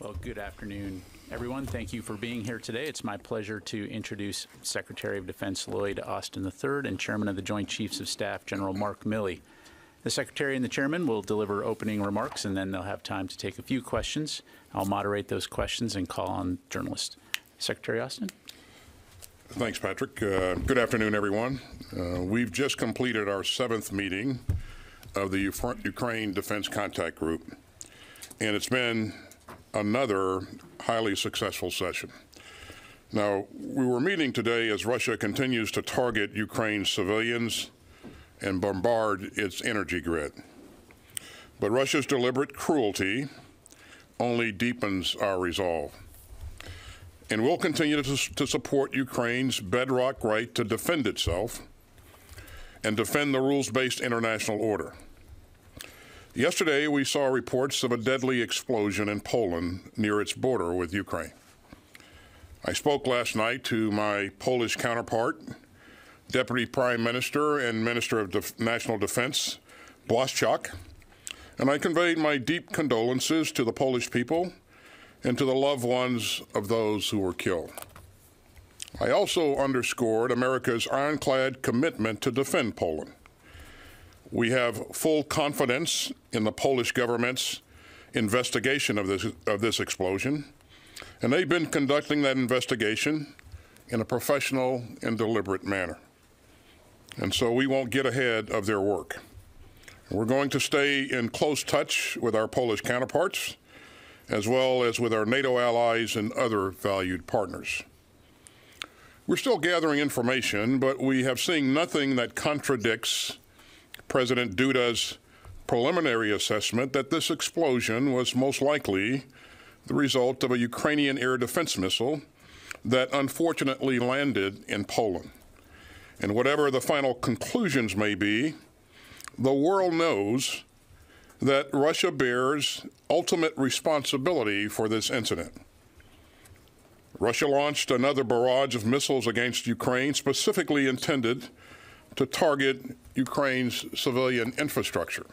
Well, good afternoon, everyone. Thank you for being here today. It's my pleasure to introduce Secretary of Defense Lloyd Austin III and Chairman of the Joint Chiefs of Staff, General Mark Milley. The Secretary and the Chairman will deliver opening remarks, and then they'll have time to take a few questions. I'll moderate those questions and call on journalists. Secretary Austin? Thanks, Patrick. Uh, good afternoon, everyone. Uh, we've just completed our seventh meeting of the Ukraine Defense Contact Group, and it's been another highly successful session. Now, we were meeting today as Russia continues to target Ukraine's civilians and bombard its energy grid. But Russia's deliberate cruelty only deepens our resolve. And we'll continue to, to support Ukraine's bedrock right to defend itself and defend the rules based international order. Yesterday, we saw reports of a deadly explosion in Poland near its border with Ukraine. I spoke last night to my Polish counterpart, Deputy Prime Minister and Minister of Def National Defense, Błaszczak, and I conveyed my deep condolences to the Polish people and to the loved ones of those who were killed. I also underscored America's ironclad commitment to defend Poland we have full confidence in the Polish government's investigation of this, of this explosion, and they've been conducting that investigation in a professional and deliberate manner. And so we won't get ahead of their work. We're going to stay in close touch with our Polish counterparts, as well as with our NATO allies and other valued partners. We're still gathering information, but we have seen nothing that contradicts President Duda's preliminary assessment that this explosion was most likely the result of a Ukrainian air defense missile that unfortunately landed in Poland. And whatever the final conclusions may be, the world knows that Russia bears ultimate responsibility for this incident. Russia launched another barrage of missiles against Ukraine specifically intended to target Ukraine's civilian infrastructure.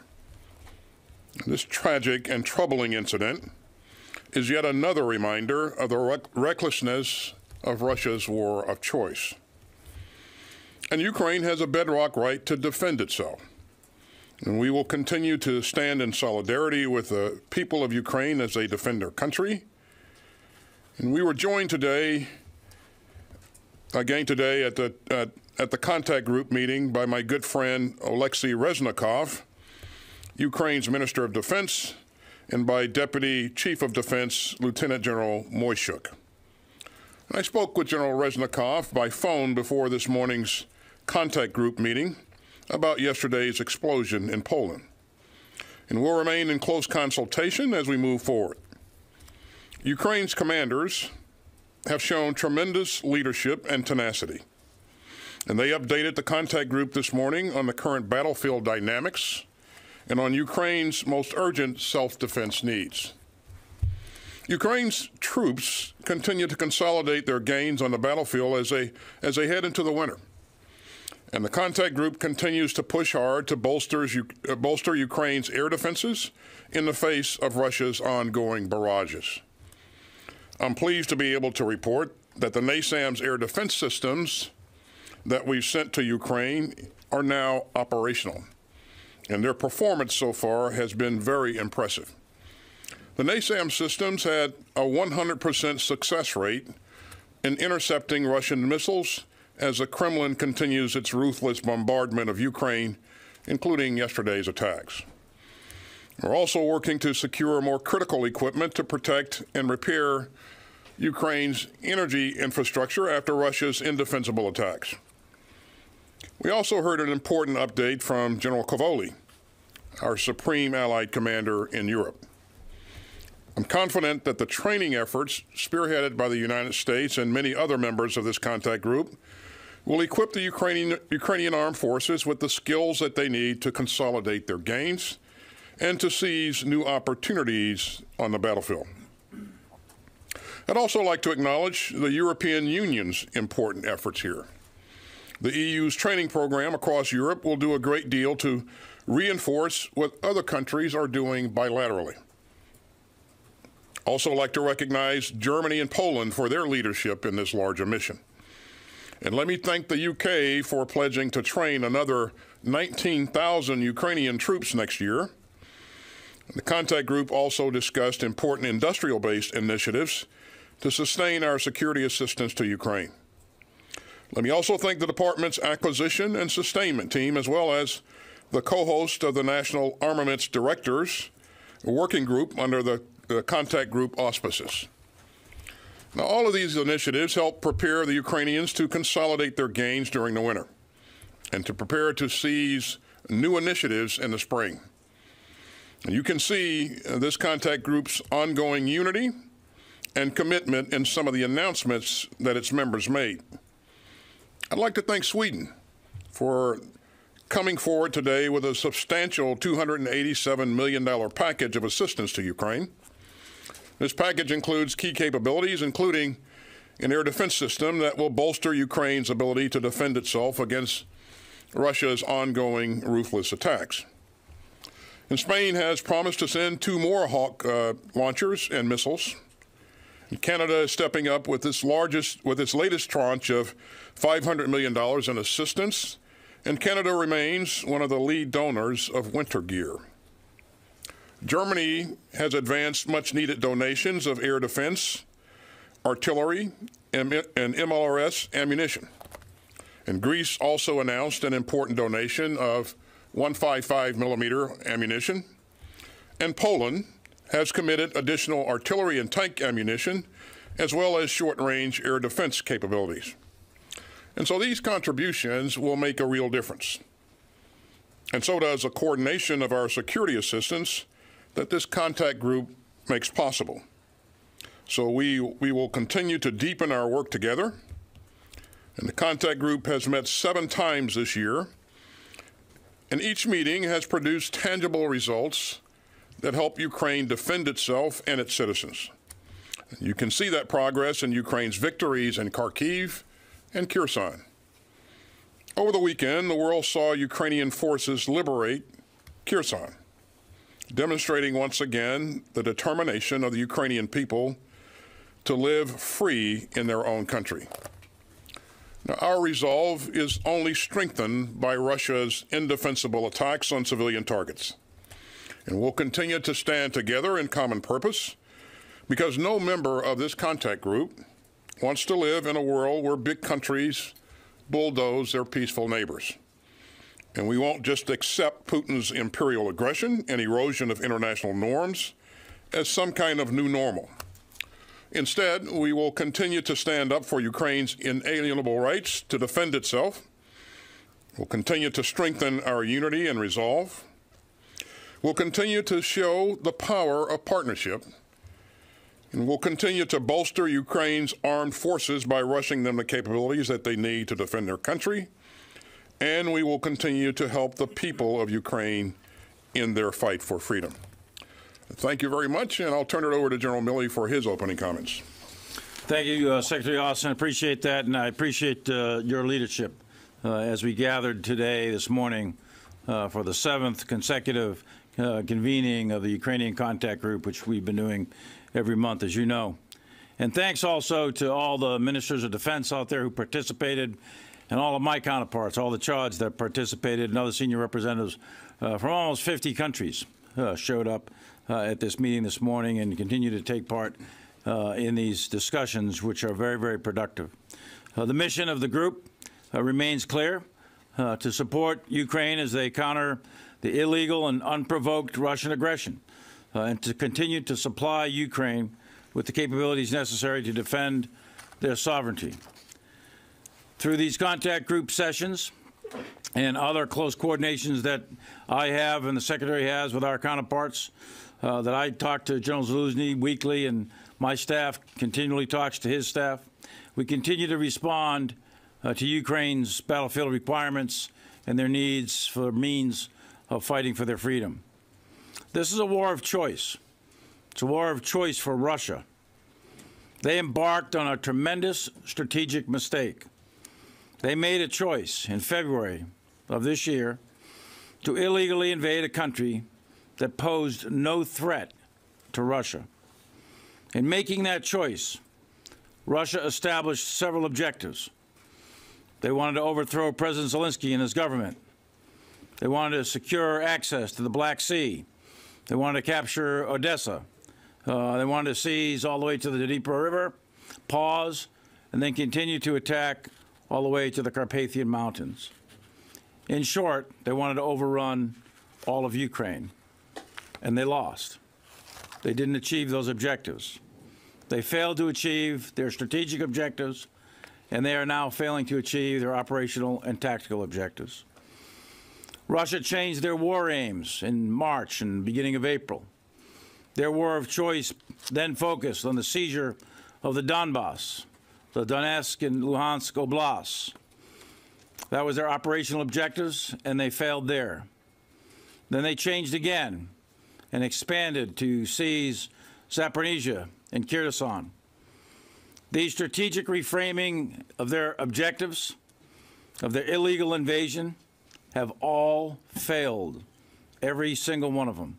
This tragic and troubling incident is yet another reminder of the rec recklessness of Russia's war of choice. And Ukraine has a bedrock right to defend itself. And we will continue to stand in solidarity with the people of Ukraine as they defend their country. And we were joined today, again today, at the, at at the contact group meeting by my good friend Alexei Reznikov, Ukraine's Minister of Defense, and by Deputy Chief of Defense Lieutenant General Moyshuk. I spoke with General Reznikov by phone before this morning's contact group meeting about yesterday's explosion in Poland. And we'll remain in close consultation as we move forward. Ukraine's commanders have shown tremendous leadership and tenacity. And they updated the contact group this morning on the current battlefield dynamics and on Ukraine's most urgent self-defense needs. Ukraine's troops continue to consolidate their gains on the battlefield as they, as they head into the winter. And the contact group continues to push hard to bolster, uh, bolster Ukraine's air defenses in the face of Russia's ongoing barrages. I'm pleased to be able to report that the NASAMS air defense systems that we've sent to Ukraine are now operational, and their performance so far has been very impressive. The NASAM systems had a 100% success rate in intercepting Russian missiles as the Kremlin continues its ruthless bombardment of Ukraine, including yesterday's attacks. We're also working to secure more critical equipment to protect and repair Ukraine's energy infrastructure after Russia's indefensible attacks. We also heard an important update from General Cavoli, our supreme allied commander in Europe. I'm confident that the training efforts spearheaded by the United States and many other members of this contact group will equip the Ukrainian, Ukrainian armed forces with the skills that they need to consolidate their gains and to seize new opportunities on the battlefield. I'd also like to acknowledge the European Union's important efforts here. The EU's training program across Europe will do a great deal to reinforce what other countries are doing bilaterally. Also like to recognize Germany and Poland for their leadership in this larger mission. And let me thank the UK for pledging to train another 19,000 Ukrainian troops next year. The contact group also discussed important industrial based initiatives to sustain our security assistance to Ukraine. Let me also thank the department's acquisition and sustainment team, as well as the co host of the National Armaments Directors Working Group under the, the contact group auspices. Now, all of these initiatives help prepare the Ukrainians to consolidate their gains during the winter and to prepare to seize new initiatives in the spring. And you can see uh, this contact group's ongoing unity and commitment in some of the announcements that its members made. I'd like to thank Sweden for coming forward today with a substantial $287 million package of assistance to Ukraine. This package includes key capabilities, including an air defense system that will bolster Ukraine's ability to defend itself against Russia's ongoing ruthless attacks. And Spain has promised to send two more Hawk uh, launchers and missiles. Canada is stepping up with its largest, with its latest tranche of $500 million in assistance, and Canada remains one of the lead donors of winter gear. Germany has advanced much needed donations of air defense, artillery, and MLRS ammunition. And Greece also announced an important donation of 155 millimeter ammunition. And Poland has committed additional artillery and tank ammunition, as well as short range air defense capabilities. And so these contributions will make a real difference. And so does a coordination of our security assistance that this contact group makes possible. So we, we will continue to deepen our work together. And the contact group has met seven times this year. And each meeting has produced tangible results that help Ukraine defend itself and its citizens. You can see that progress in Ukraine's victories in Kharkiv and Kherson. Over the weekend, the world saw Ukrainian forces liberate Kherson demonstrating once again the determination of the Ukrainian people to live free in their own country. Now, our resolve is only strengthened by Russia's indefensible attacks on civilian targets. And we'll continue to stand together in common purpose because no member of this contact group wants to live in a world where big countries bulldoze their peaceful neighbors. And we won't just accept Putin's imperial aggression and erosion of international norms as some kind of new normal. Instead, we will continue to stand up for Ukraine's inalienable rights to defend itself. We'll continue to strengthen our unity and resolve. We'll continue to show the power of partnership. And we'll continue to bolster Ukraine's armed forces by rushing them the capabilities that they need to defend their country and we will continue to help the people of Ukraine in their fight for freedom. Thank you very much, and I'll turn it over to General Milley for his opening comments. Thank you, uh, Secretary Austin. I appreciate that, and I appreciate uh, your leadership uh, as we gathered today, this morning, uh, for the seventh consecutive uh, convening of the Ukrainian Contact Group, which we've been doing every month, as you know. And thanks also to all the ministers of defense out there who participated and all of my counterparts, all the chargé that participated, and other senior representatives uh, from almost 50 countries uh, showed up uh, at this meeting this morning and continue to take part uh, in these discussions, which are very, very productive. Uh, the mission of the group remains clear to support Ukraine as they counter the illegal and unprovoked Russian aggression and to continue to supply Ukraine with the capabilities necessary to defend their sovereignty. Through these contact group sessions and other close coordinations that I have and the Secretary has with our counterparts, uh, that I talk to General Zaluzny weekly and my staff continually talks to his staff, we continue to respond uh, to Ukraine's battlefield requirements and their needs for means of fighting for their freedom. This is a war of choice. It's a war of choice for Russia. They embarked on a tremendous strategic mistake. They made a choice in February of this year to illegally invade a country that posed no threat to Russia. In making that choice, Russia established several objectives. They wanted to overthrow President Zelensky and his government. They wanted to secure access to the Black Sea. They wanted to capture Odessa. Uh, they wanted to seize all the way to the Dnieper River, pause, and then continue to attack all the way to the Carpathian Mountains. In short, they wanted to overrun all of Ukraine, and they lost. They didn't achieve those objectives. They failed to achieve their strategic objectives, and they are now failing to achieve their operational and tactical objectives. Russia changed their war aims in March and beginning of April. Their war of choice then focused on the seizure of the Donbass, the Donetsk and Luhansk oblasts. That was their operational objectives, and they failed there. Then they changed again and expanded to seize Zaporizhia and Kherson. These strategic reframing of their objectives, of their illegal invasion, have all failed, every single one of them.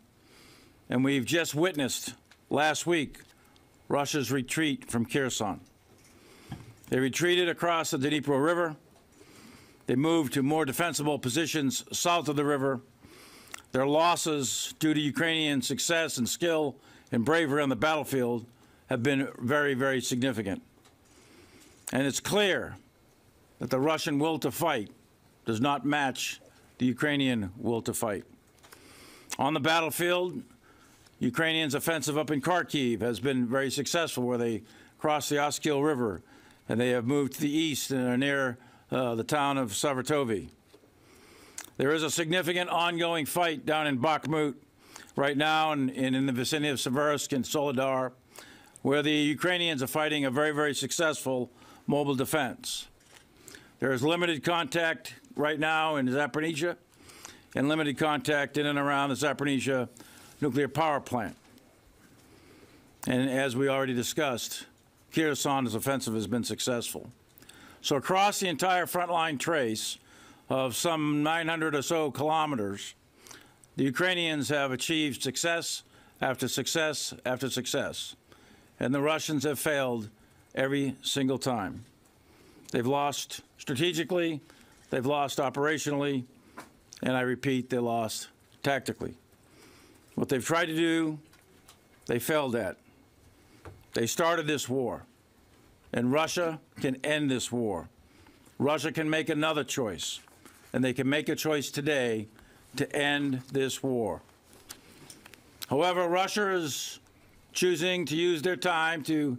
And we've just witnessed last week Russia's retreat from Kherson. They retreated across the Dnipro River. They moved to more defensible positions south of the river. Their losses due to Ukrainian success and skill and bravery on the battlefield have been very, very significant. And it's clear that the Russian will to fight does not match the Ukrainian will to fight. On the battlefield, Ukrainians' offensive up in Kharkiv has been very successful, where they crossed the Oskil River and they have moved to the east and are near uh, the town of Svatove. There is a significant ongoing fight down in Bakhmut right now and, and in the vicinity of Seversk and Soledar, where the Ukrainians are fighting a very, very successful mobile defense. There is limited contact right now in Zaporizhia and limited contact in and around the Zaporizhia nuclear power plant. And as we already discussed, Kherson's offensive has been successful. So across the entire frontline trace of some 900 or so kilometers, the Ukrainians have achieved success after success after success, and the Russians have failed every single time. They've lost strategically, they've lost operationally, and I repeat, they lost tactically. What they've tried to do, they failed at. They started this war, and Russia can end this war. Russia can make another choice, and they can make a choice today to end this war. However, Russia is choosing to use their time to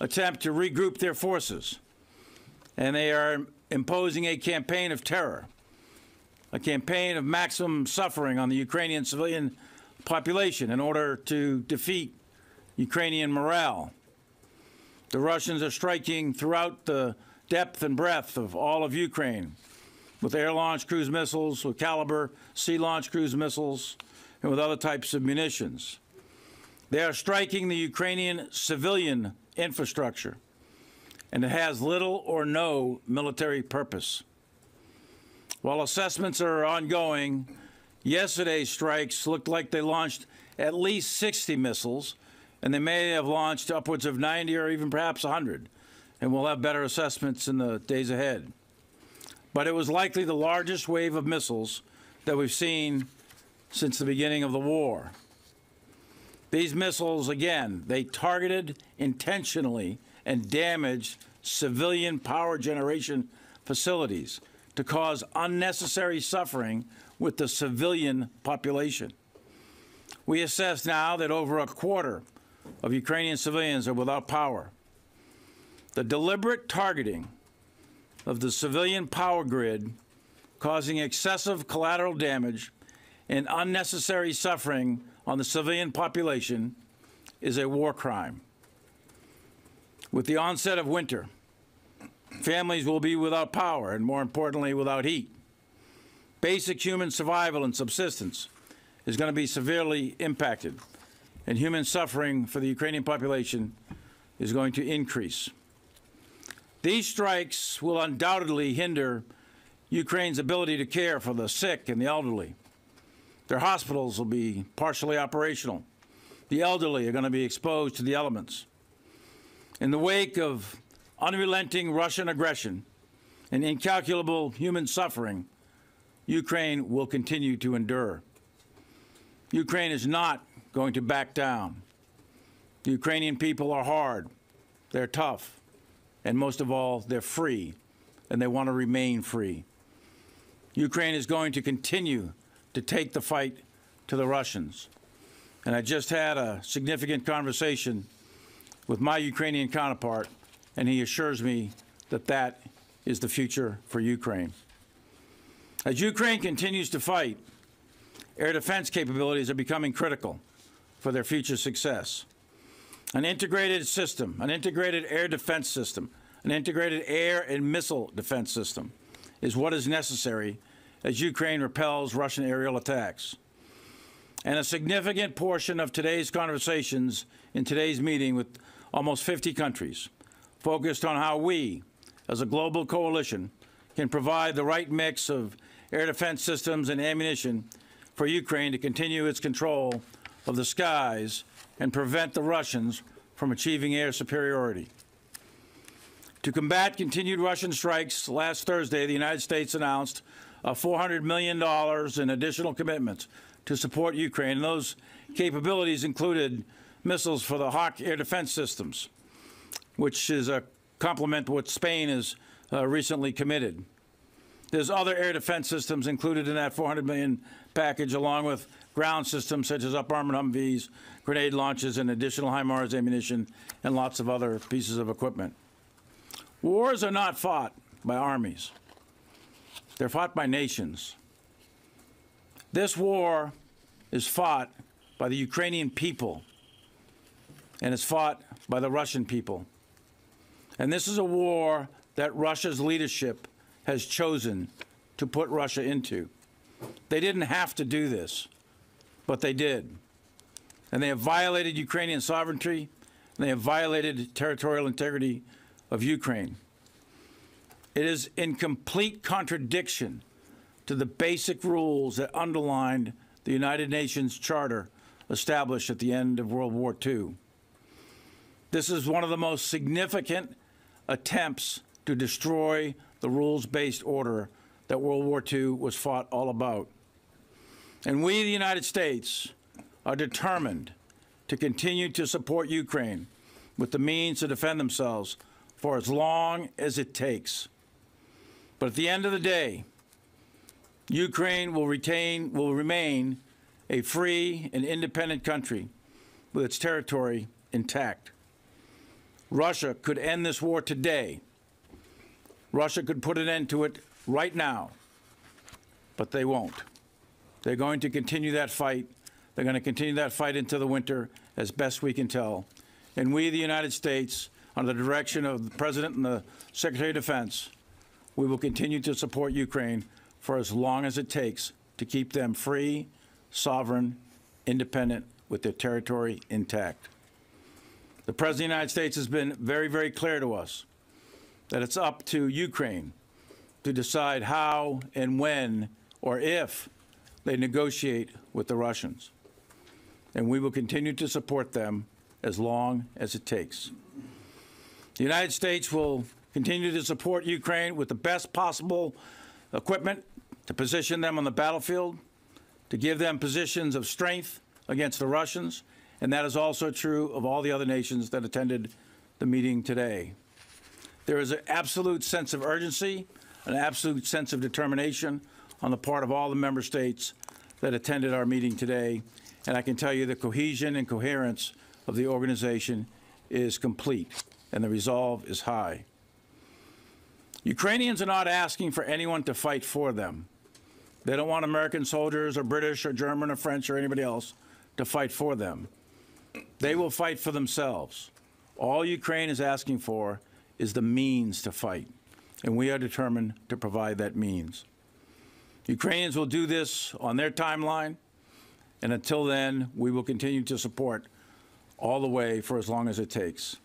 attempt to regroup their forces, and they are imposing a campaign of terror, a campaign of maximum suffering on the Ukrainian civilian population in order to defeat Ukrainian morale. The Russians are striking throughout the depth and breadth of all of Ukraine with air launched cruise missiles, with Kalibr sea launched cruise missiles, and with other types of munitions. They are striking the Ukrainian civilian infrastructure, and it has little or no military purpose. While assessments are ongoing, yesterday's strikes looked like they launched at least 60 missiles, and they may have launched upwards of 90 or even perhaps 100, and we'll have better assessments in the days ahead. But it was likely the largest wave of missiles that we've seen since the beginning of the war. These missiles, again, they targeted intentionally and damage civilian power generation facilities to cause unnecessary suffering with the civilian population. We assess now that over a quarter of Ukrainian civilians are without power. The deliberate targeting of the civilian power grid causing excessive collateral damage and unnecessary suffering on the civilian population is a war crime. With the onset of winter, families will be without power and, more importantly, without heat. Basic human survival and subsistence is going to be severely impacted, and human suffering for the Ukrainian population is going to increase. These strikes will undoubtedly hinder Ukraine's ability to care for the sick and the elderly. Their hospitals will be partially operational. The elderly are going to be exposed to the elements. In the wake of unrelenting Russian aggression and incalculable human suffering, Ukraine will continue to endure. Ukraine is not going to back down. The Ukrainian people are hard, they're tough, and most of all, they're free, and they want to remain free. Ukraine is going to continue to take the fight to the Russians. And I just had a significant conversation with my Ukrainian counterpart, and he assures me that that is the future for Ukraine. As Ukraine continues to fight, air defense capabilities are becoming critical for their future success. An integrated system, an integrated air defense system, an integrated air and missile defense system is what is necessary as Ukraine repels Russian aerial attacks. And a significant portion of today's conversations in today's meeting with almost 50 countries focused on how we, as a global coalition, can provide the right mix of air defense systems and ammunition for Ukraine to continue its control of the skies and prevent the Russians from achieving air superiority. To combat continued Russian strikes, last Thursday, the United States announced uh, $400 million in additional commitments to support Ukraine. And those capabilities included missiles for the Hawk air defense systems, which is a complement to what Spain has uh, recently committed. There's other air defense systems included in that 400 million package, along with ground systems such as up-armored Humvees, grenade launches, and additional HIMARS ammunition, and lots of other pieces of equipment. Wars are not fought by armies. They're fought by nations. This war is fought by the Ukrainian people, and it's fought by the Russian people. And this is a war that Russia's leadership has chosen to put Russia into. They didn't have to do this, but they did. And they have violated Ukrainian sovereignty, and they have violated territorial integrity of Ukraine. It is in complete contradiction to the basic rules that underlined the United Nations Charter established at the end of World War II. This is one of the most significant attempts to destroy the rules based order that World War II was fought all about. And we, the United States, are determined to continue to support Ukraine with the means to defend themselves for as long as it takes. But at the end of the day, Ukraine will retain will remain a free and independent country with its territory intact. Russia could end this war today. Russia could put an end to it right now. But they won't. They're going to continue that fight. They're going to continue that fight into the winter as best we can tell. And we, the United States, under the direction of the President and the Secretary of Defense, we will continue to support Ukraine for as long as it takes to keep them free, sovereign, independent, with their territory intact. The President of the United States has been very, very clear to us that it's up to Ukraine to decide how and when or if they negotiate with the Russians. And we will continue to support them as long as it takes. The United States will continue to support Ukraine with the best possible equipment to position them on the battlefield, to give them positions of strength against the Russians, and that is also true of all the other nations that attended the meeting today. There is an absolute sense of urgency, an absolute sense of determination on the part of all the member states that attended our meeting today. And I can tell you the cohesion and coherence of the organization is complete, and the resolve is high. Ukrainians are not asking for anyone to fight for them. They don't want American soldiers or British or German or French or anybody else to fight for them. They will fight for themselves. All Ukraine is asking for is the means to fight, and we are determined to provide that means. Ukrainians will do this on their timeline, and until then, we will continue to support all the way for as long as it takes.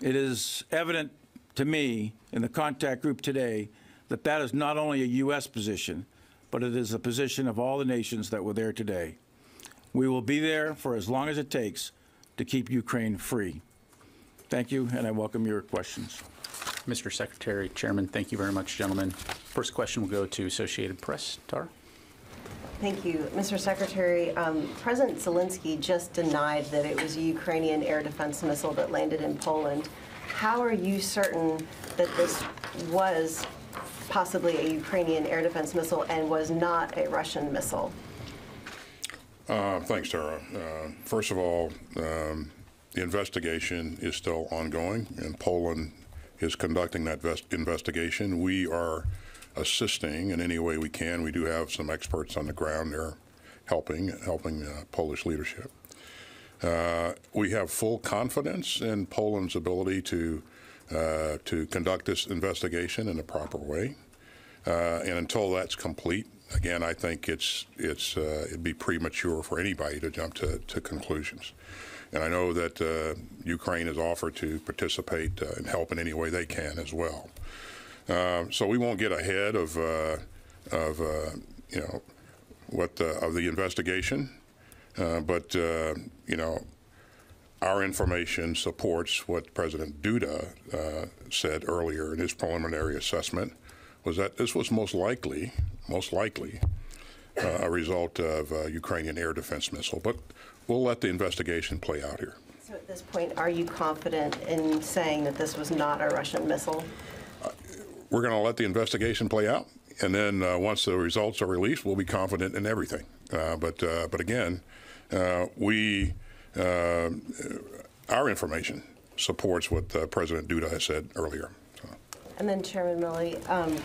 It is evident to me in the contact group today that that is not only a U.S. position, but it is the position of all the nations that were there today. We will be there for as long as it takes to keep Ukraine free. Thank you, and I welcome your questions. Mr. Secretary, Chairman, thank you very much, gentlemen. First question will go to Associated Press. Tara? Thank you. Mr. Secretary, um, President Zelensky just denied that it was a Ukrainian air defense missile that landed in Poland. How are you certain that this was possibly a Ukrainian air defense missile and was not a Russian missile? Uh, Thanks, Tara. Uh, First of all, um, the investigation is still ongoing, and Poland is conducting that ves- investigation. We are assisting in any way we can. We do have some experts on the ground there helping, helping uh, Polish leadership. Uh, We have full confidence in Poland's ability to, uh, to conduct this investigation in a proper way. Uh, And until that's complete, again, I think it's, it's, uh, it'd be premature for anybody to jump to, to conclusions. And I know that uh, Ukraine has offered to participate uh, and help in any way they can as well. Uh, So we won't get ahead of, uh, of, uh, you know, what, the- of the investigation. Uh, But, you know, our information supports what President Duda said earlier in his preliminary assessment, was that this was most likely, most likely, uh, a result of a Ukrainian air defense missile. But we'll let the investigation play out here. So at this point, are you confident in saying that this was not a Russian missile? We're going to let the investigation play out, and then uh, once the results are released, we'll be confident in everything. Uh, but uh, but again, uh, we uh, our information supports what uh, President Duda has said earlier. And then Chairman Milley, um,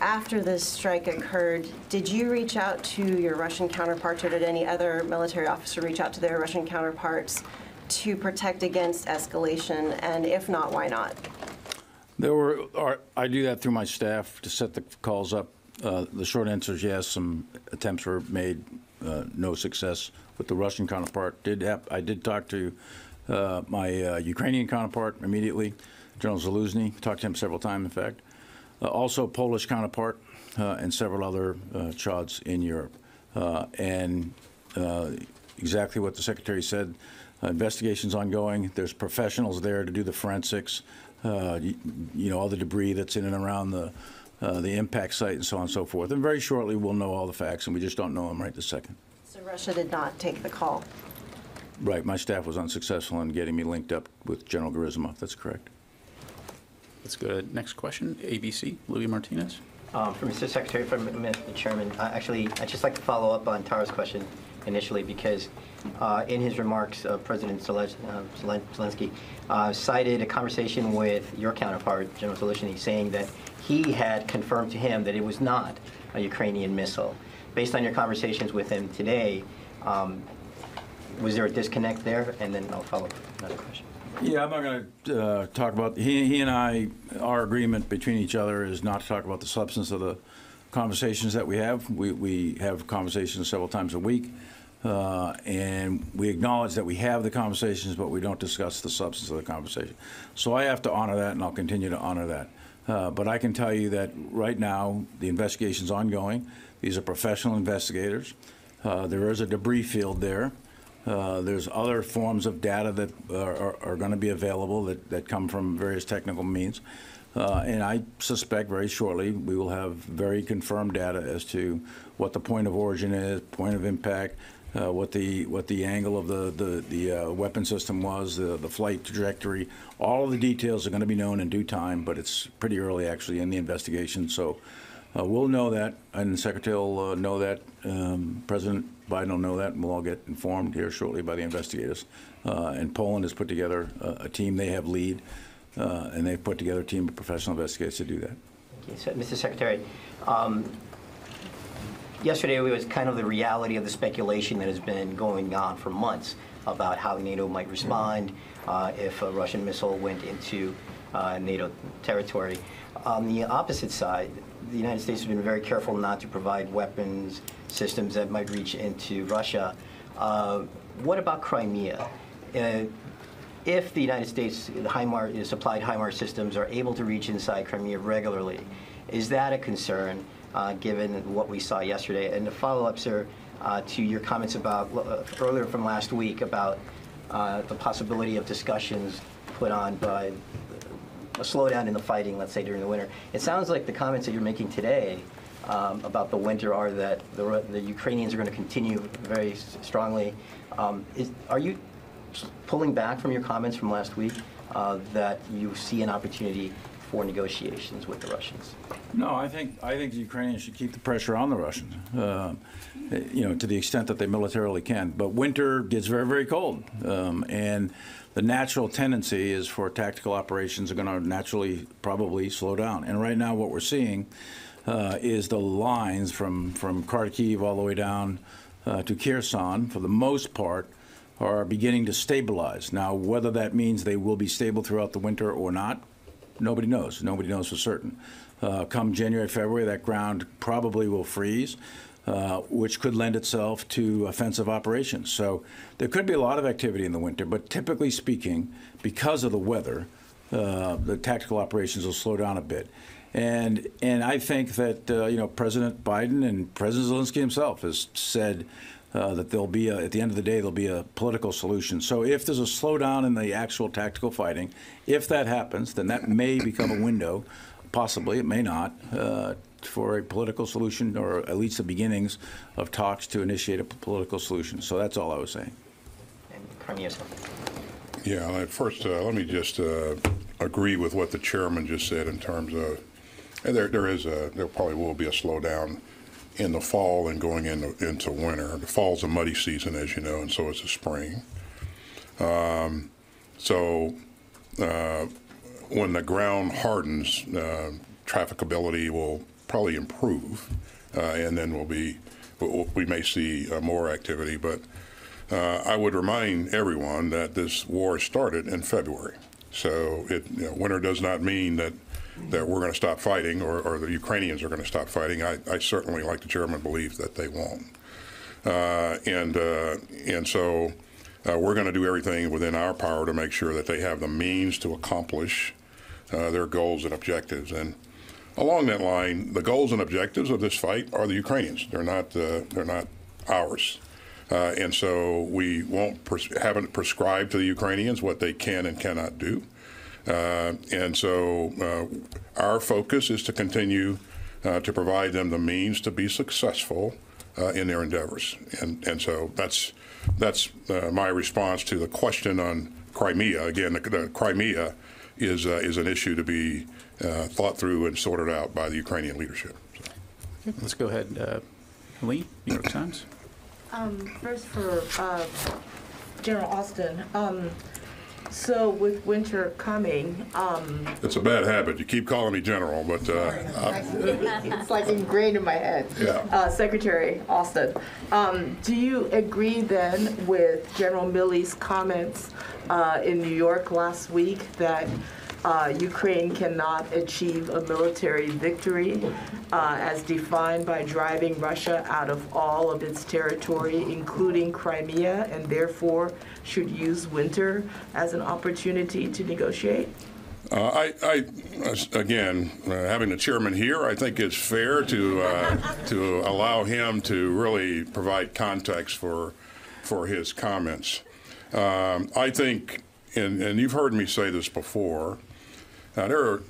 after this strike occurred, did you reach out to your Russian counterparts or did any other military officer reach out to their Russian counterparts to protect against escalation? And if not, why not? There were, I do that through my staff to set the calls up. Uh, The short answer is yes, some attempts were made, uh, no success with the Russian counterpart. Did I did talk to uh, my uh, Ukrainian counterpart immediately, General Zaluzny, talked to him several times, in fact. Uh, Also Polish counterpart uh, and several other uh, CHODs in Europe. Uh, And uh, exactly what the Secretary said, uh, investigation's ongoing. There's professionals there to do the forensics, uh, you you know, all the debris that's in and around the, uh, the impact site and so on and so forth. And very shortly, we'll know all the facts, and we just don't know them right this second. So Russia did not take the call. Right, my staff was unsuccessful in getting me linked up with General Gerasimov, that's correct. Let's go to the next question. ABC, Luis Martinez. Um, For Mr. Secretary, for Mr. Chairman, uh, actually, I'd just like to follow up on Tara's question initially, because uh, in his remarks, uh, President uh, Zelensky uh, cited a conversation with your counterpart, General Zelensky, saying that he had confirmed to him that it was not a Ukrainian missile. Based on your conversations with him today, um, was there a disconnect there? And then I'll follow up with another question. Yeah, I'm not going to talk about, he he and I, our agreement between each other is not to talk about the substance of the conversations that we have. We we have conversations several times a week, uh, and we acknowledge that we have the conversations, but we don't discuss the substance of the conversation. So I have to honor that, and I'll continue to honor that. Uh, But I can tell you that right now, the investigation's ongoing. These are professional investigators. Uh, There is a debris field there. Uh, There's other forms of data that are- are are going to be available that that come from various technical means. Uh, And I suspect very shortly, we will have very confirmed data as to what the point of origin is, point of impact, uh, what the, what the angle of the, the the uh, weapon system was, the the flight trajectory. All of the details are going to be known in due time, but it's pretty early, actually, in the investigation. So uh, we'll know that, and the Secretary will uh, know that. Um, President Biden will know that, and we'll all get informed here shortly by the investigators. Uh, And Poland has put together a, a team. They have lead, uh, and they've put together a team of professional investigators to do that. So, Mr. Secretary, um, yesterday was kind of the reality of the speculation that has been going on for months about how NATO might respond uh, if a Russian missile went into uh, NATO territory. On the opposite side, the United States has been very careful not to provide weapons systems that might reach into Russia. Uh, what about Crimea? Uh, if the United States the HIMARS, supplied HIMARS systems are able to reach inside Crimea regularly, is that a concern uh, given what we saw yesterday? And to follow up, sir, uh, to your comments about, uh, earlier from last week, about uh, the possibility of discussions put on by a slowdown in the fighting, let's say during the winter. It sounds like the comments that you're making today um, about the winter are that the, the Ukrainians are going to continue very strongly. Um, is, are you pulling back from your comments from last week uh, that you see an opportunity for negotiations with the Russians? No, I think, I think the Ukrainians should keep the pressure on the Russians, um, you know, to the extent that they militarily can. But winter gets very, very cold. Um, and the natural tendency is for tactical operations are going to naturally probably slow down. And right now, what we're seeing uh, is the lines from, from Kharkiv all the way down uh, to Kherson, for the most part, are beginning to stabilize. Now, whether that means they will be stable throughout the winter or not, Nobody knows. Nobody knows for certain. Uh, come January, February, that ground probably will freeze, uh, which could lend itself to offensive operations. So there could be a lot of activity in the winter, but typically speaking, because of the weather, uh, the tactical operations will slow down a bit. And and I think that uh, you know President Biden and President Zelensky himself has said uh, that there'll be a, at the end of the day there'll be a political solution. So if there's a slowdown in the actual tactical fighting, if that happens, then that may become a window, possibly it may not, uh, for a political solution or at least the beginnings of talks to initiate a political solution. So that's all I was saying. And Crimea. Yeah, at first, uh, let me just uh, agree with what the chairman just said in terms of, and there, there is a, there probably will be a slowdown in the fall and going into, into winter. The fall's a muddy season, as you know, and so is the spring. Um, so uh, when the ground hardens, uh, trafficability will probably improve, uh, and then we'll be, we may see uh, more activity, but uh, I would remind everyone that this war started in February. So it, you know, winter does not mean that, that we're going to stop fighting or, or the Ukrainians are going to stop fighting. I, I certainly, like the chairman, believe that they won't. Uh, and, uh, and so uh, we're going to do everything within our power to make sure that they have the means to accomplish uh, their goals and objectives. And along that line, the goals and objectives of this fight are the Ukrainians. They're not, uh, they're not ours. Uh, and so we won't pres- haven't prescribed to the Ukrainians what they can and cannot do. Uh, and so uh, our focus is to continue uh, to provide them the means to be successful uh, in their endeavors. And, and so that's, that's uh, my response to the question on Crimea. Again, the, the Crimea is, uh, is an issue to be uh, thought through and sorted out by the Ukrainian leadership. So. Let's go ahead. Uh, Helene, New York Times. First for uh, General Austin. Um, So with winter coming, um, It's a bad habit. You keep calling me general, but uh, it's like ingrained in my head. Yeah. Uh, Secretary Austin, um, do you agree then with General Milley's comments uh, in New York last week that uh, Ukraine cannot achieve a military victory uh, as defined by driving Russia out of all of its territory, including Crimea, and therefore should use winter as an opportunity to negotiate? Uh, I, I, again, uh, having the chairman here, I think it's fair to uh, to allow him to really provide context for for his comments. Um, I think, and, and you've heard me say this before, uh, there are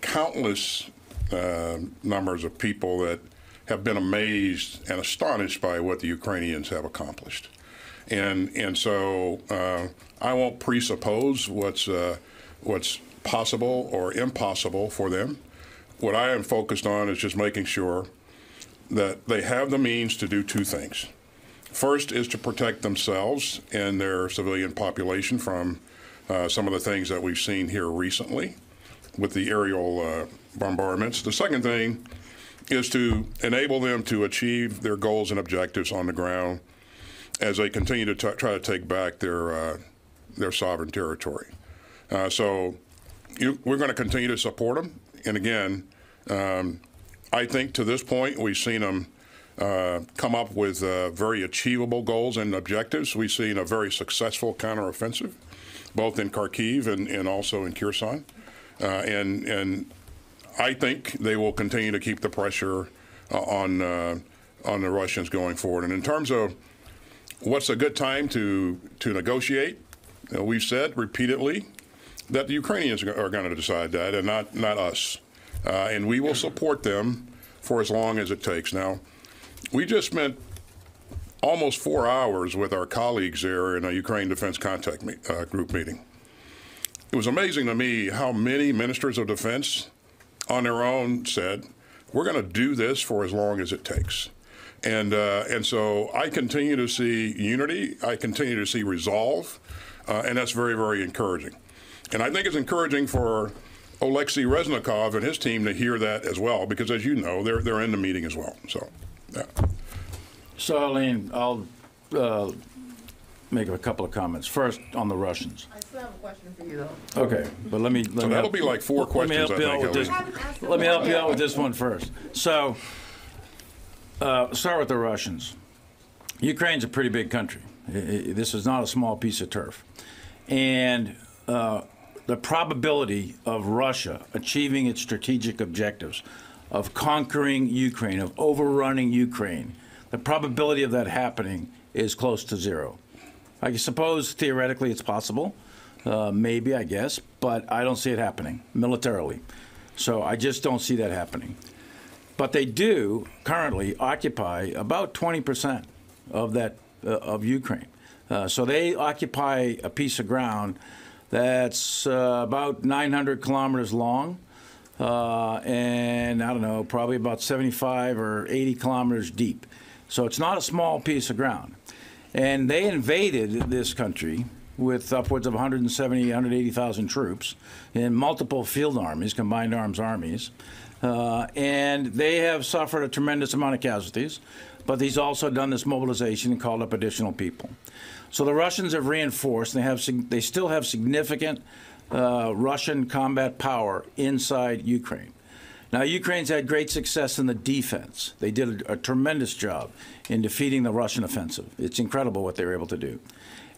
countless uh, numbers of people that have been amazed and astonished by what the Ukrainians have accomplished. And, and so uh, I won't presuppose what's, uh, what's possible or impossible for them. What I am focused on is just making sure that they have the means to do two things. First is to protect themselves and their civilian population from uh, some of the things that we've seen here recently with the aerial uh, bombardments. The second thing is to enable them to achieve their goals and objectives on the ground as they continue to t- try to take back their uh, their sovereign territory. Uh, so you, we're going to continue to support them. And again, um, I think to this point we've seen them uh, come up with uh, very achievable goals and objectives. We've seen a very successful counteroffensive, both in Kharkiv and, and also in Kherson. Uh, and and I think they will continue to keep the pressure uh, on uh, on the Russians going forward. And in terms of what's a good time to to negotiate, you know, we've said repeatedly that the Ukrainians are going to decide that, and not not us. Uh, and we will support them for as long as it takes. Now, we just spent almost four hours with our colleagues there in a Ukraine Defense Contact uh, Group meeting. It was amazing to me how many ministers of defense on their own said, "We're going to do this for as long as it takes." And uh, and so I continue to see unity. I continue to see resolve, uh, and that's very very encouraging. And I think it's encouraging for Oleksiy Reznikov and his team to hear that as well, because as you know, they're they're in the meeting as well. So, yeah. So, Eileen, I'll uh, make a couple of comments. First, on the Russians. I still have a question for you, though. Okay, but let me. Let So me that'll help- be like four let me questions, help I you out think, with this- Let me help you out with this one first. So, uh, start with the Russians. Ukraine's a pretty big country. I- I- This is not a small piece of turf. And uh, the probability of Russia achieving its strategic objectives, of conquering Ukraine, of overrunning Ukraine, the probability of that happening is close to zero. I suppose theoretically it's possible, uh, maybe, I guess, but I don't see it happening militarily. So I just don't see that happening. But they do currently occupy about 20% of that uh, of Ukraine. Uh, so they occupy a piece of ground that's uh, about 900 kilometers long, uh, and I don't know, probably about 75 or 80 kilometers deep. So it's not a small piece of ground. And they invaded this country with upwards of 170, 180,000 troops in multiple field armies, combined arms armies. Uh, and they have suffered a tremendous amount of casualties, but he's also done this mobilization and called up additional people. So the Russians have reinforced. They have, they still have significant uh, Russian combat power inside Ukraine. Now, Ukraine's had great success in the defense. They did a, a tremendous job in defeating the Russian offensive. It's incredible what they were able to do.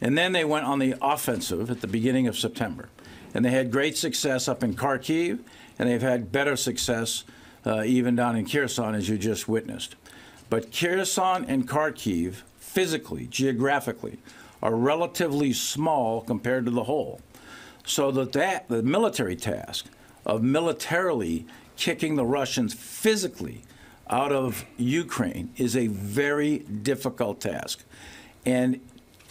And then they went on the offensive at the beginning of September. And they had great success up in Kharkiv, and they've had better success uh, even down in Kherson, as you just witnessed. But Kherson and Kharkiv, physically, geographically, are relatively small compared to the whole. So that, that the military task of militarily kicking the Russians physically out of Ukraine is a very difficult task. And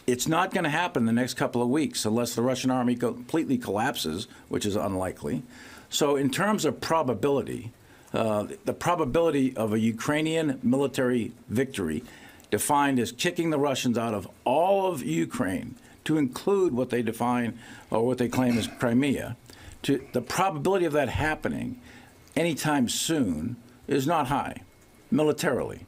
it's not going to happen the next couple of weeks unless the Russian army completely collapses, which is unlikely. So, in terms of probability, uh, the probability of a Ukrainian military victory, defined as kicking the Russians out of all of Ukraine, to include what they define or what they claim as Crimea, to the probability of that happening anytime soon is not high, militarily.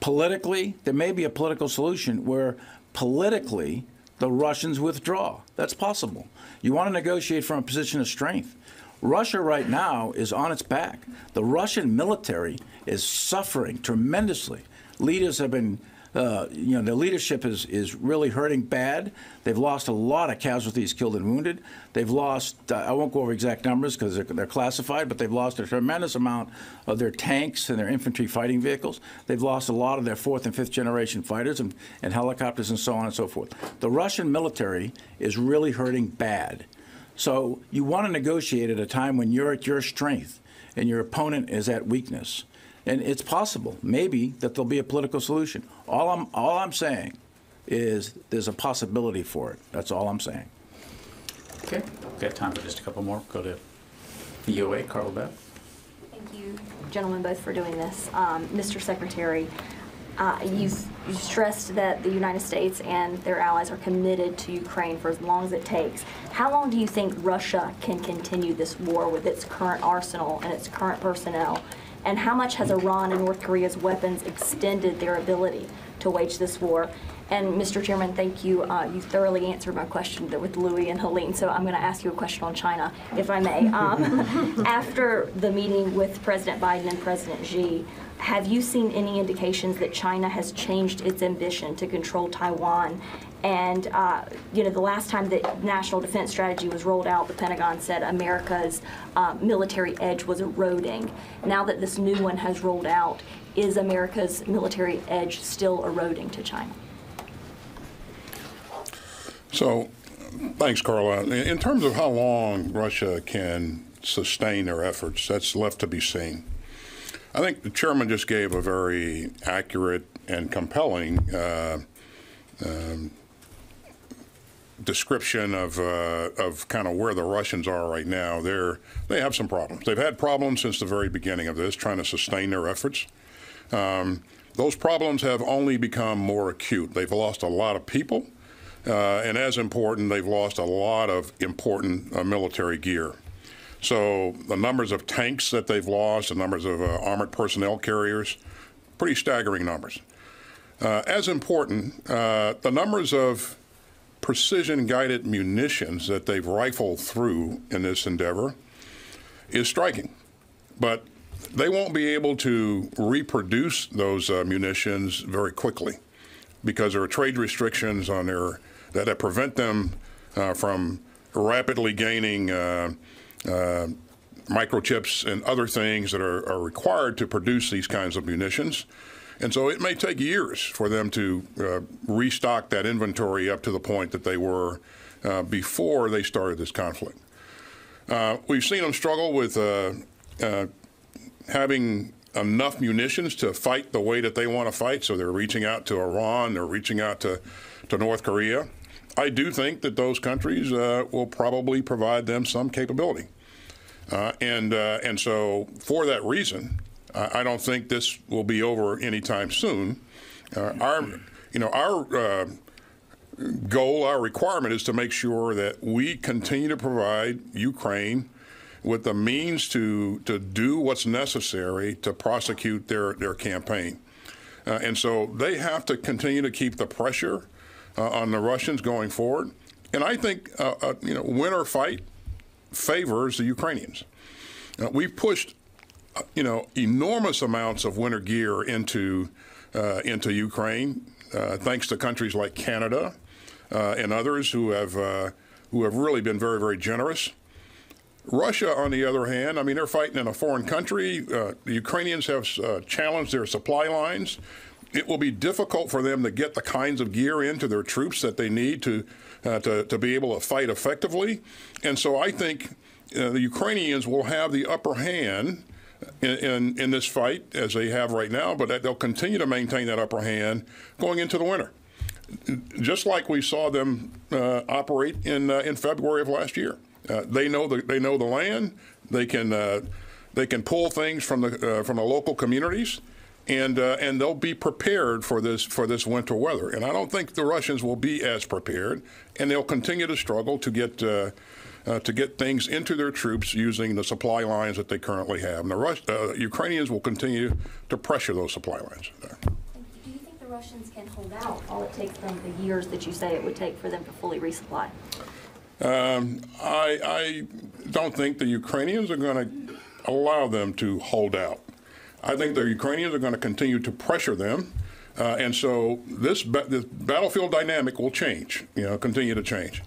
Politically, there may be a political solution where politically the Russians withdraw. That's possible. You want to negotiate from a position of strength. Russia right now is on its back. The Russian military is suffering tremendously. Leaders have been, uh, you know, the leadership is, is really hurting bad. They've lost a lot of casualties, killed and wounded. They've lost, uh, I won't go over exact numbers because they're, they're classified, but they've lost a tremendous amount of their tanks and their infantry fighting vehicles. They've lost a lot of their fourth and fifth generation fighters and, and helicopters and so on and so forth. The Russian military is really hurting bad. So you want to negotiate at a time when you're at your strength and your opponent is at weakness. And it's possible, maybe, that there'll be a political solution. All I'm, all I'm saying is there's a possibility for it. That's all I'm saying. Okay, we've got time for just a couple more. Go to VOA, Carla Babb. Thank you, gentlemen, both for doing this. Um, Mr. Secretary, uh, you've you stressed that the United States and their allies are committed to Ukraine for as long as it takes. How long do you think Russia can continue this war with its current arsenal and its current personnel? And how much has Iran and North Korea's weapons extended their ability to wage this war? And Mr. Chairman, thank you. Uh, you thoroughly answered my question with Luis and Helene, so I'm going to ask you a question on China, if I may. Um, after the meeting with President Biden and President Xi, have you seen any indications that China has changed its ambition to control Taiwan? And, uh, you know, the last time that National Defense Strategy was rolled out, the Pentagon said America's uh, military edge was eroding. Now that this new one has rolled out, is America's military edge still eroding to China? So, thanks, Carla. In- In terms of how long Russia can sustain their efforts, that's left to be seen. I think the chairman just gave a very accurate and compelling uh, um, description of uh, of kind of where the Russians are right now. They're they have some problems. They've had problems since the very beginning of this, trying to sustain their efforts. Um, those problems have only become more acute. They've lost a lot of people, uh, and as important, they've lost a lot of important uh, military gear. So the numbers of tanks that they've lost, the numbers of uh, armored personnel carriers, pretty staggering numbers. Uh, as important, uh, the numbers of precision guided munitions that they've rifled through in this endeavor is striking. But they won't be able to reproduce those uh, munitions very quickly because there are trade restrictions on their that, that prevent them uh, from rapidly gaining uh, uh, microchips and other things that are, are required to produce these kinds of munitions. And so it may take years for them to uh, restock that inventory up to the point that they were uh, before they started this conflict. Uh, we've seen them struggle with uh, uh, having enough munitions to fight the way that they want to fight. So they're reaching out to Iran, they're reaching out to, to North Korea. I do think that those countries uh, will probably provide them some capability. And, and so, for that reason, I don't think this will be over anytime soon. Uh, our, you know, our uh, goal, our requirement is to make sure that we continue to provide Ukraine with the means to to do what's necessary to prosecute their their campaign. Uh, and so they have to continue to keep the pressure uh, on the Russians going forward. And I think uh, uh, you know, win or fight favors the Ukrainians. Uh, we've pushed you know enormous amounts of winter gear into uh, into Ukraine, uh, thanks to countries like Canada uh, and others who have uh, who have really been very very generous. Russia, on the other hand, I mean, they're fighting in a foreign country. Uh, the Ukrainians have uh, challenged their supply lines. It will be difficult for them to get the kinds of gear into their troops that they need to to, to be able to fight effectively. And so I think the Ukrainians will have the upper hand in, in, in this fight as they have right now, but they'll continue to maintain that upper hand going into the winter just like we saw them uh, operate in uh, in February of last year. Uh, they know the they know the land. They can uh, they can pull things from the uh, from the local communities, and uh, and they'll be prepared for this for this winter weather. And I don't think the Russians will be as prepared, and they'll continue to struggle to get. Uh, to get things into their troops using the supply lines that they currently have, and the Rus- uh, Ukrainians will continue to pressure those supply lines. Do you think the Russians can hold out all it takes them the years that you say it would take for them to fully resupply? Um, I, I don't think the Ukrainians are going to allow them to hold out. I think the Ukrainians are going to continue to pressure them. Uh, and so this, ba- this battlefield dynamic will change, you know, continue to change.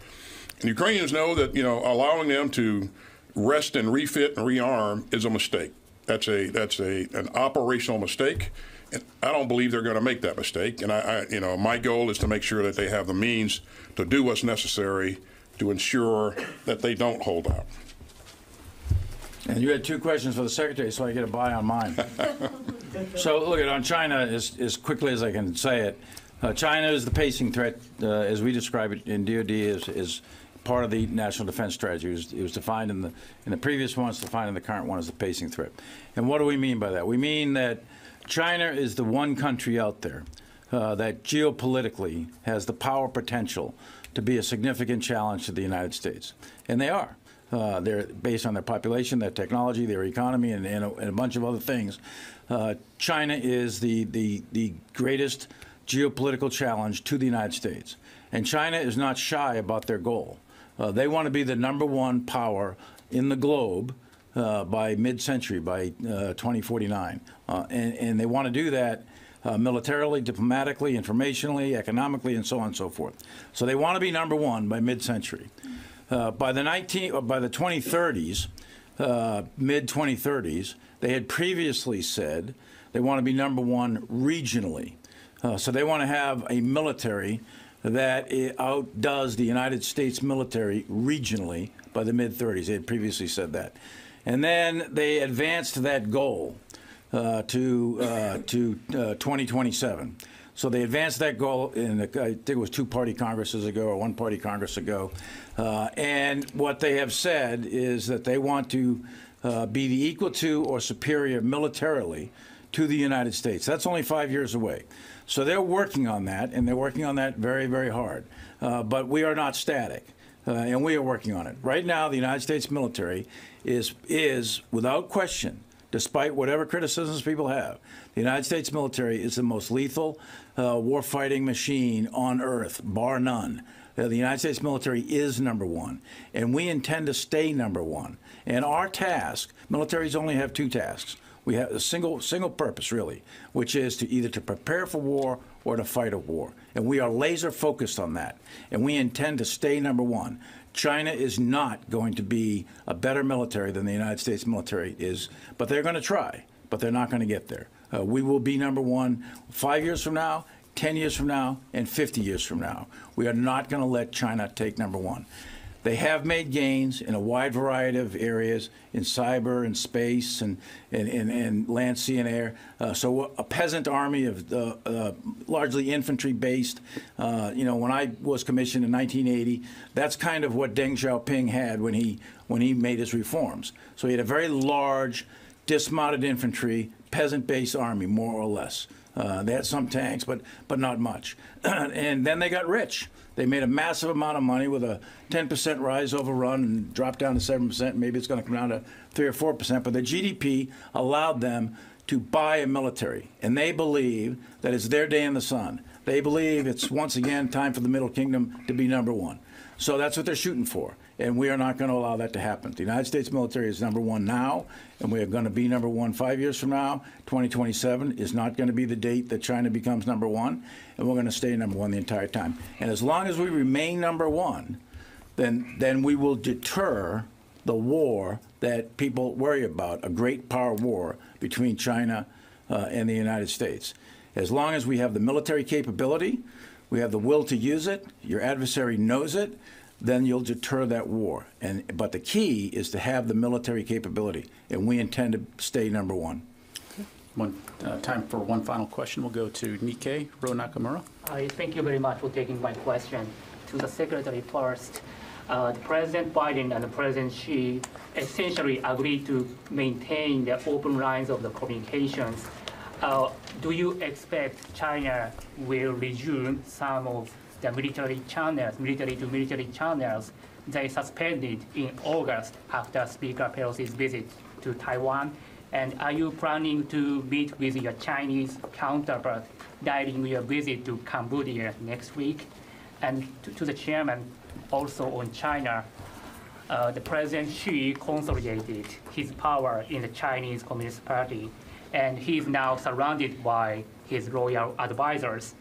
And Ukrainians know that, you know, allowing them to rest and refit and rearm is a mistake. That's a that's a an operational mistake, and I don't believe they're going to make that mistake. And I, I, you know, my goal is to make sure that they have the means to do what's necessary to ensure that they don't hold out. And you had two questions for the secretary, so I get a buy on mine. so look at on China as, as quickly as I can say it. Uh, China is the pacing threat, uh, as we describe it in DoD, is, is part of the national defense strategy. It was, it was defined in the in the previous one, it's defined in the current one as the pacing threat. And what do we mean by that? We mean that China is the one country out there uh, that geopolitically has the power potential to be a significant challenge to the United States, and they are. Uh, they're based on their population, their technology, their economy, and, and, a, and a bunch of other things. Uh, China is the, the, the greatest geopolitical challenge to the United States. And China is not shy about their goal. Uh, they want to be the number one power in the globe uh, by mid century, by uh, 2049. Uh, and, and they want to do that uh, militarily, diplomatically, informationally, economically, and so on and so forth. So they want to be number one by mid-century. By the 19, uh, by the 2030s, uh, mid 2030s, they had previously said they want to be number one regionally. Uh, so they want to have a military that i- outdoes the United States military regionally by the mid 30s. They had previously said that. And then they advanced that goal uh, to, uh, to uh, 2027. So they advanced that goal in, I think it was two party congresses ago or one party congress ago. Uh, and what they have said is that they want to uh, be the equal to or superior militarily to the United States. That's only five years away. So they're working on that, and they're working on that very, very hard. Uh, but we are not static. Uh, and we are working on it. Right now, the United States military is, is without question, despite whatever criticisms people have, the United States military is the most lethal uh, warfighting machine on earth, bar none. Uh, the United States military is number one, and we intend to stay number one. And our task, militaries only have two tasks. We have a single single purpose, really, which is to either to prepare for war or to fight a war. And we are laser focused on that. And we intend to stay number one. China is not going to be a better military than the United States military is, but they're going to try, but they're not going to get there. Uh, we will be number one five years from now, 10 years from now, and 50 years from now. We are not going to let China take number one. They have made gains in a wide variety of areas in cyber and space and, and, and, and land, sea, and air. Uh, so a peasant army of uh, largely infantry based. Uh, you know, when I was commissioned in 1980, that's kind of what Deng Xiaoping had when he when he made his reforms. So he had a very large, dismounted infantry, peasant-based army, more or less. Uh, they had some tanks, but but not much. and then they got rich. They made a massive amount of money with a 10% rise overrun and dropped down to 7%. Maybe it's going to come down to 3 or 4%. But the GDP allowed them to buy a military. And they believe that it's their day in the sun. They believe it's once again time for the Middle Kingdom to be number one. So that's what they're shooting for. And we are not going to allow that to happen. The United States military is number one now, and we are going to be number one five years from now. 2027 is not going to be the date that China becomes number one, and we're going to stay number one the entire time. And as long as we remain number one, then, then we will deter the war that people worry about, a great power war between China uh, and the United States. As long as we have the military capability, we have the will to use it, your adversary knows it, then you'll deter that war. And, but the key is to have the military capability, and we intend to stay number one. One, uh, time for one final question. We'll go to Nikkei, Ryo Nakamura. I thank you very much for taking my question. To the Secretary first, uh, President Biden and the President Xi essentially agreed to maintain the open lines of the communications. Uh, do you expect China will resume some of the military channels, military to military channels they suspended in August after Speaker Pelosi's visit to Taiwan? And are you planning to meet with your Chinese counterpart during your visit to Cambodia next week? And to, to the chairman, also on China, uh, the President Xi consolidated his power in the Chinese Communist Party, and he is now surrounded by his loyal advisors.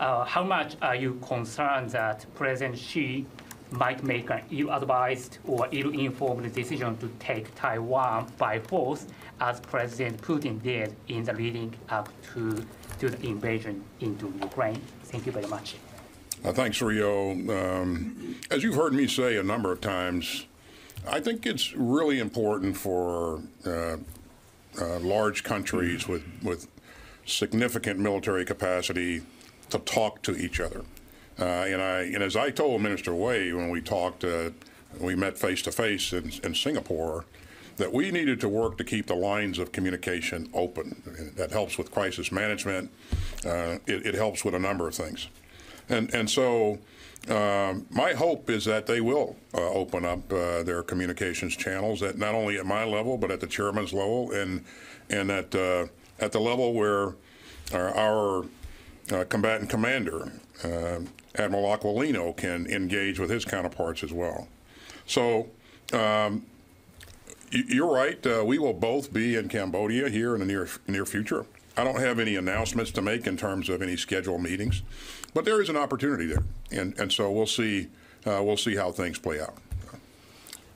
Uh, how much are you concerned that President Xi might make an ill-advised or ill-informed decision to take Taiwan by force, as President Putin did in the leading up to, to the invasion into Ukraine? Thank you very much. Uh, Thanks, Ryo. Um, As you've heard me say a number of times, I think it's really important for uh, uh, large countries with, with significant military capacity to talk to each other. Uh, and I, and as I told Minister Wei when we talked, uh, we met face to face in, in Singapore, that we needed to work to keep the lines of communication open. That helps with crisis management. Uh, it, it helps with a number of things. And, and so um, my hope is that they will uh, open up uh, their communications channels at not only at my level, but at the chairman's level and, and at, uh, at the level where our, our uh, combatant commander, uh, Admiral Aquilino, can engage with his counterparts as well. So um, you're right. We will both be in Cambodia here in the near near future. I don't have any announcements to make in terms of any scheduled meetings, but there is an opportunity there, and and so we'll see uh, we'll see how things play out.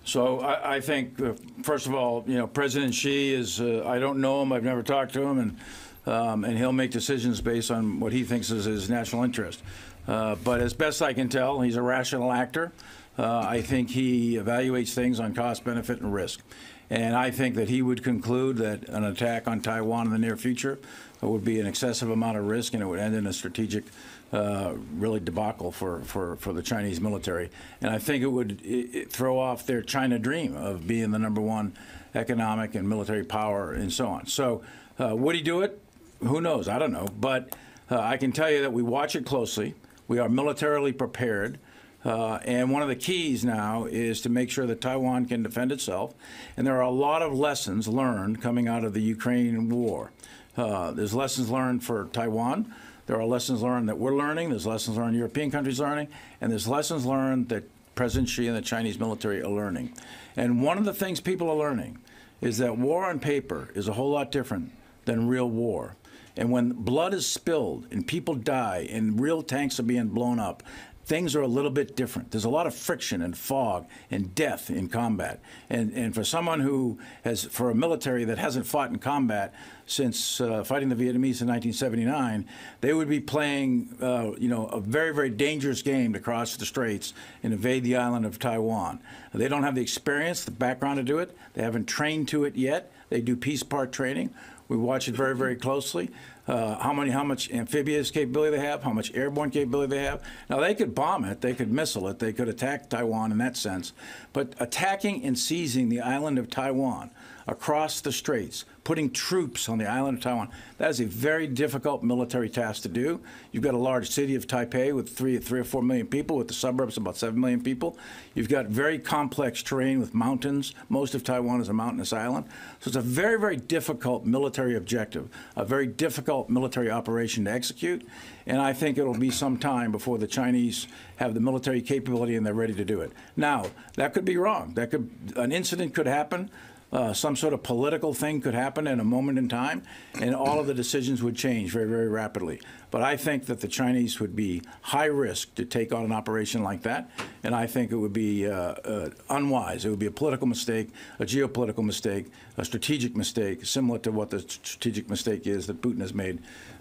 So I, I think, uh, first of all, you know, President Xi is, uh, I don't know him, I've never talked to him, and, um, and he'll make decisions based on what he thinks is his national interest. Uh, but as best I can tell, he's a rational actor. Uh, I think he evaluates things on cost, benefit, and risk. And I think that he would conclude that an attack on Taiwan in the near future would be an excessive amount of risk and it would end in a strategic, uh, really debacle for, for, for the Chinese military. And I think it would i i throw off their China dream of being the number one economic and military power and so on. So uh, would he do it? Who knows? I don't know. But uh, I can tell you that we watch it closely. We are militarily prepared. Uh, and one of the keys now is to make sure that Taiwan can defend itself. And there are a lot of lessons learned coming out of the Ukraine war. Uh, there's lessons learned for Taiwan. There are lessons learned that we're learning. There's lessons learned European countries learning. And there's lessons learned that President Xi and the Chinese military are learning. And one of the things people are learning is that war on paper is a whole lot different than real war. And when blood is spilled and people die and real tanks are being blown up, things are a little bit different. There's a lot of friction and fog and death in combat. And, and for someone who has, for a military that hasn't fought in combat since uh, fighting the Vietnamese in 1979, they would be playing, uh, you know, a very, very dangerous game to cross the straits and invade the island of Taiwan. They don't have the experience, the background to do it. They haven't trained to it yet. They do peace part training. We watch it very, very closely. Uh, how many, how much amphibious capability they have, how much airborne capability they have. Now they could bomb it, they could missile it, they could attack Taiwan in that sense, but attacking and seizing the island of Taiwan across the straits, putting troops on the island of Taiwan, that is a very difficult military task to do. You've got a large city of Taipei with three, three or four million people, with the suburbs about seven million people. You've got very complex terrain with mountains. Most of Taiwan is a mountainous island. So it's a very, very difficult military objective, a very difficult military operation to execute. And I think it'll be some time before the Chinese have the military capability and they're ready to do it. Now, that could be wrong. That could, an incident could happen. Uh, some sort of political thing could happen in a moment in time, and all of the decisions would change very, very rapidly. But I think that the Chinese would be high risk to take on an operation like that, and I think it would be uh, uh, unwise. It would be a political mistake, a geopolitical mistake, a strategic mistake, similar to what the strategic mistake is that Putin has made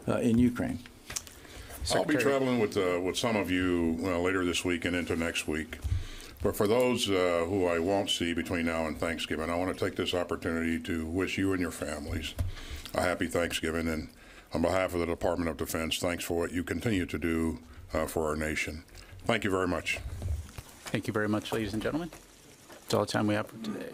uh, in Ukraine. I'll be traveling with uh, with some of you uh, later this week and into next week. But for those uh, who I won't see between now and Thanksgiving, I want to take this opportunity to wish you and your families a happy Thanksgiving. And on behalf of the Department of Defense, thanks for what you continue to do uh, for our nation. Thank you very much. Thank you very much, ladies and gentlemen. That's all the time we have for today.